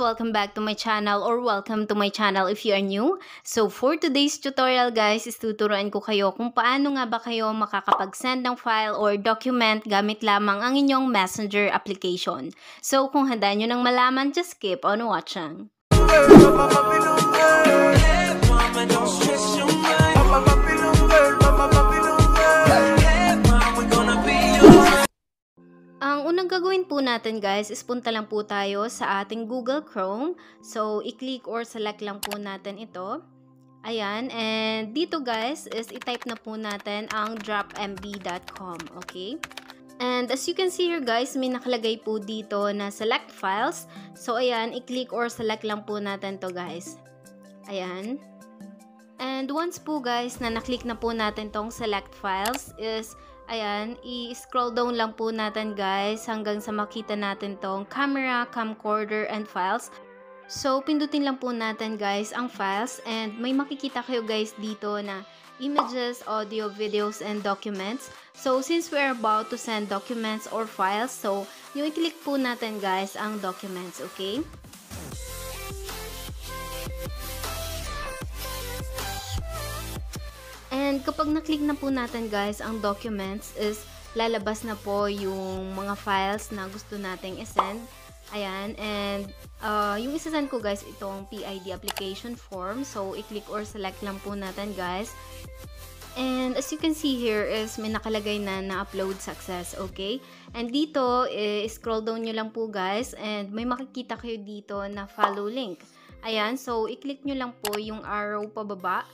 Welcome back to my channel or welcome to my channel if you are new. So for today's tutorial guys, is tuturuan ko kayo kung paano nga ba kayo makakapag-send ng file or document gamit lamang ang inyong messenger application. So kung handa nyo nang malaman, just keep on watching. Natin guys is punta lang po tayo sa ating Google Chrome. So, i-click or select lang po natin ito. Ayan, and dito guys is i-type na po natin ang dropmb.com, okay? And as you can see here guys, may nakalagay po dito na select files. So, ayan, i-click or select lang po natin to guys. Ayan. And once po guys na naklik na po natin tong select files is Ayan, i-scroll down lang po natin guys hanggang sa makita natin tong camera, camcorder, and files. So, pindutin lang po natin guys ang files and may makikita kayo guys dito na images, audio, videos, and documents. So, since we're about to send documents or files, so yung i-click po natin guys ang documents, okay? And kapag na-click na po natin guys ang documents is lalabas na po yung mga files na gusto nating isend. Ayan, and uh, yung isasend ko guys itong PID application form. So, i-click or select lang po natin guys. And as you can see here is may nakalagay na na-upload success, okay? And dito, eh, scroll down nyo lang po guys and may makikita kayo dito na follow link. Ayan, so i-click nyo lang po yung arrow pababa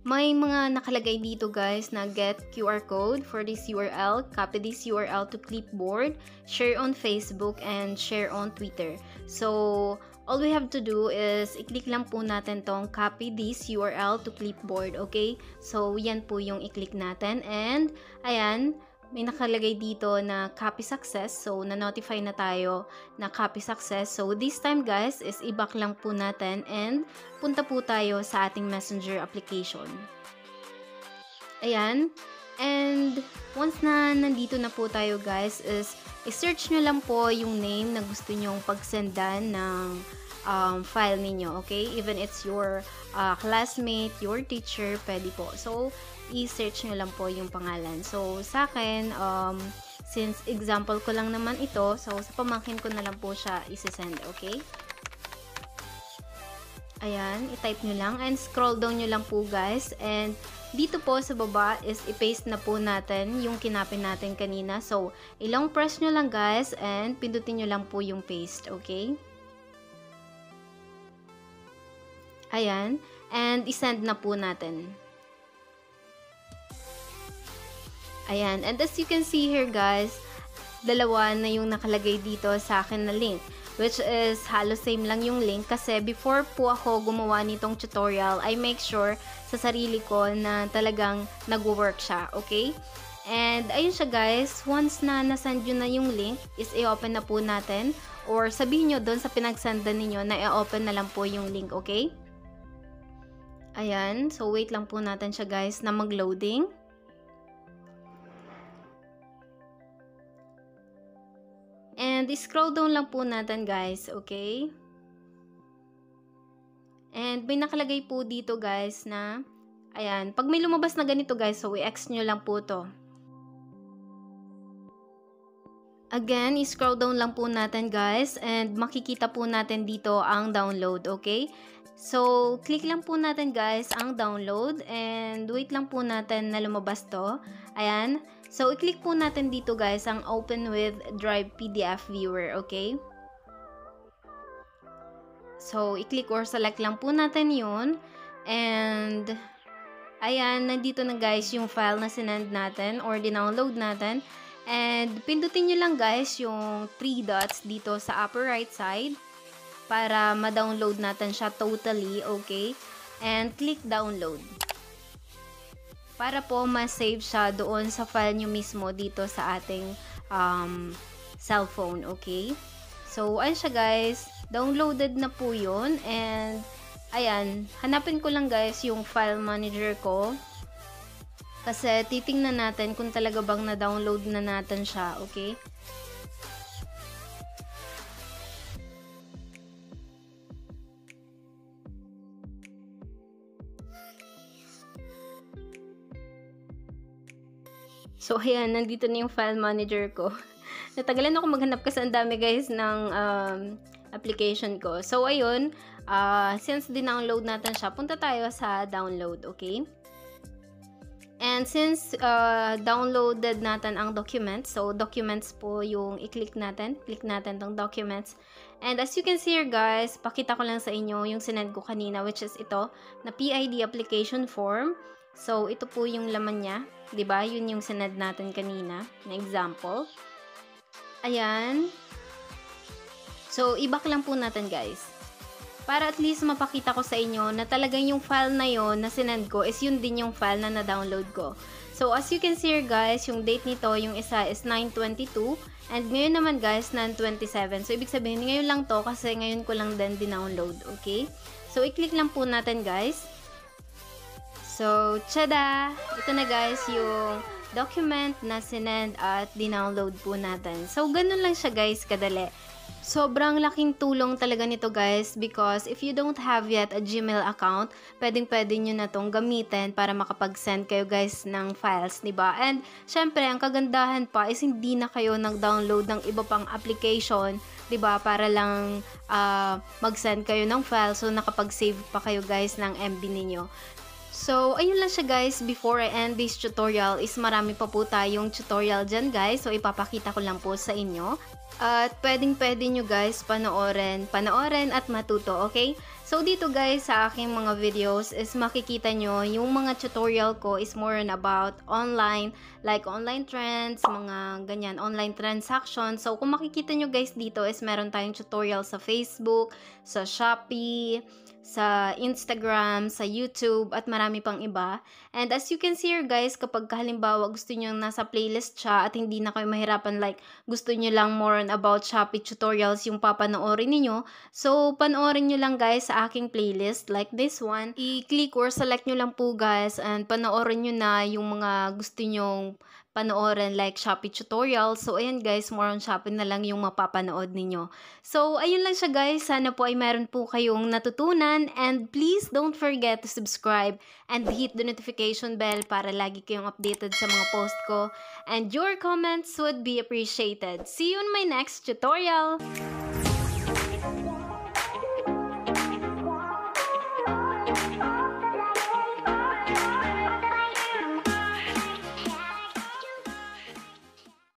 may mga nakalagay dito guys na get QR code for this URL, copy this URL to clipboard, share on Facebook, and share on Twitter. So, all we have to do is i-click lang po natin tong copy this URL to clipboard, okay? So, yan po yung i-click natin. And, ayan, may nakalagay dito na copy success. So, na-notify na tayo na copy success. So, this time guys is i-back lang po natin and punta po tayo sa ating messenger application. Ayan. And once na nandito na po tayo guys is i-search nyo lang po yung name na gusto nyong pagsendan ng um, file ninyo, okay? Even it's your uh, classmate, your teacher, pwede po. So, i-search nyo lang po yung pangalan. So, sa akin, um, since example ko lang naman ito, so sa pamangkin ko na lang po siya isi-send, okay? Ayan, i-type nyo lang and scroll down nyo lang po guys. And dito po sa baba is i-paste na po natin yung kinapin natin kanina. So, ilang press nyo lang guys and pindutin nyo lang po yung paste, okay? Ayan. And isend na po natin. Ayan. And as you can see here guys, dalawa na yung nakalagay dito sa akin na link. Which is halos same lang yung link kasi before po ako gumawa nitong tutorial, I make sure sa sarili ko na talagang nag-work siya. Okay? And ayun siya guys, once na nasend yun na yung link, is i-open na po natin. Or sabihin nyo doon sa pinagsendan ninyo na i-open na lang po yung link, okay? Ayan. So, wait lang po natin siya guys na mag-loading. And scroll down lang po natin guys, okay? And may nakalagay po dito guys na, ayan, pag may lumabas na ganito guys, so i-X nyo lang po to. Again, i-scroll down lang po natin guys and makikita po natin dito ang download, okay? So, click lang po natin guys ang download and wait lang po natin na lumabas to. Ayan. So, i-click po natin dito guys ang open with Drive PDF Viewer, okay? So, i-click or select lang po natin yun. And, ayan, nandito na guys yung file na sinend natin or dinownload natin. And, pindutin nyo lang guys yung 3 dots dito sa upper right side para ma-download natin siya totally, okay? And click download. Para po ma-save siya doon sa file nyo mismo dito sa ating um, cellphone, okay? So, ayun siya guys. Downloaded na po yun. And, ayan, hanapin ko lang guys yung file manager ko. Kasi titingnan natin kung talaga bang na-download na natin siya, okay? So, ayan, nandito na yung file manager ko. Natagalan ako maghanap kasi ang dami guys ng um, application ko. So, ayun, uh, since din-download natin siya, punta tayo sa download, okay? And since uh, downloaded natin ang documents, so documents po yung i-click natin. Click natin tong documents. And as you can see here guys, pakita ko lang sa inyo yung sinend ko kanina which is ito, na PID application form. So ito po yung laman niya. ba Yun yung sinend natin kanina na example. Ayan. So, i-back lang po natin guys para at least mapakita ko sa inyo na talagang yung file na yon na sinend ko is yun din yung file na na-download ko. So, as you can see here guys, yung date nito, yung isa is 922 and ngayon naman guys, 927. So, ibig sabihin, ngayon lang to kasi ngayon ko lang din dinownload, okay? So, i-click lang po natin guys. So, tada! Ito na guys yung document na sinend at dinownload po natin. So, ganun lang siya guys, kadali. Sobrang laking tulong talaga nito guys because if you don't have yet a Gmail account, pwedeng pwede nyo na tong gamitin para makapag-send kayo guys ng files, ba diba? And syempre, ang kagandahan pa is hindi na kayo nag-download ng iba pang application, ba diba? Para lang uh, mag-send kayo ng file so nakapag-save pa kayo guys ng MB ninyo. So, ayun lang siya guys. Before I end this tutorial is marami pa po tayong tutorial dyan guys. So, ipapakita ko lang po sa inyo. At pwedeng pwede nyo guys panoorin, panoorin at matuto, okay? So dito guys sa aking mga videos is makikita nyo yung mga tutorial ko is more on about online, like online trends, mga ganyan, online transactions. So kung makikita nyo guys dito is meron tayong tutorial sa Facebook, sa Shopee, sa Instagram, sa YouTube, at marami pang iba. And as you can see here guys, kapag halimbawa gusto nyo nasa playlist siya at hindi na kayo mahirapan like gusto nyo lang more on about Shopee tutorials yung papanoorin niyo so panoorin nyo lang guys sa aking playlist like this one. I-click or select nyo lang po guys and panoorin nyo na yung mga gusto nyong panoorin like Shopee tutorial. So, ayan guys, more on Shopee na lang yung mapapanood ninyo. So, ayun lang siya guys. Sana po ay meron po kayong natutunan and please don't forget to subscribe and hit the notification bell para lagi kayong updated sa mga post ko. And your comments would be appreciated. See you in my next tutorial!